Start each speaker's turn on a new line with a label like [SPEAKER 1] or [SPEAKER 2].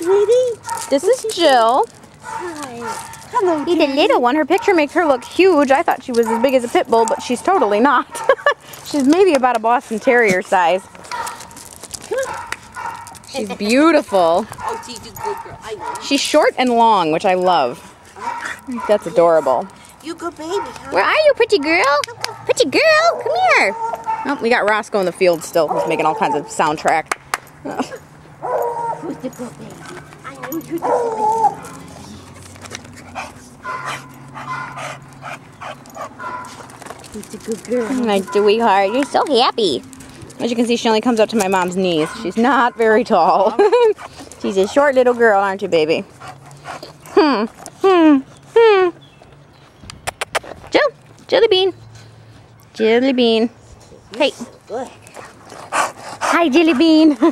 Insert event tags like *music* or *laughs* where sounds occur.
[SPEAKER 1] sweetie.
[SPEAKER 2] This is Jill.
[SPEAKER 1] Hi. Hello,
[SPEAKER 2] He's a little one. Her picture makes her look huge. I thought she was as big as a pit bull, but she's totally not. *laughs* she's maybe about a Boston Terrier size. She's *laughs* beautiful.
[SPEAKER 1] Oh, she's a good girl.
[SPEAKER 2] She's short and long, which I love. That's adorable.
[SPEAKER 1] You good baby, huh?
[SPEAKER 2] Where are you, pretty girl? Pretty girl, come here. Oh, we got Roscoe in the field still. He's making all kinds of soundtrack. *laughs*
[SPEAKER 1] Who's the good baby? I know you're the good baby. Who's a good girl?
[SPEAKER 2] My dewy heart, you're so happy. As you can see, she only comes up to my mom's knees. She's not very tall. *laughs* She's a short little girl, aren't you, baby? Hmm, hmm, hmm. Jill, Jelly Bean. Jelly Bean. Hey, hi, Jelly Bean. *laughs*